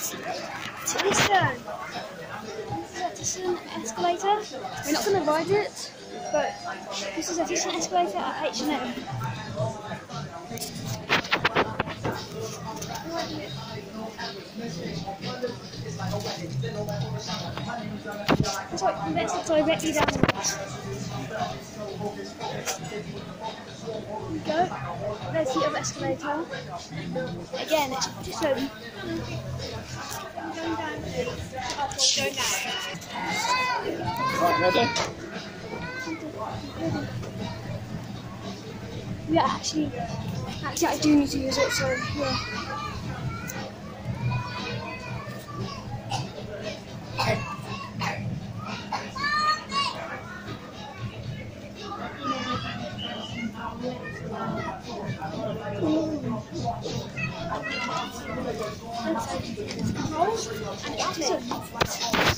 Thyssen. This is a escalator. We're not going to ride it, but this is a Thyssen escalator at H&M. Let's directly downwards. Here we go. There's the other escalator. Again, it's just. Ready? Yeah, actually, actually, I do need to use it. So yeah. Anzeigen. Braucht ein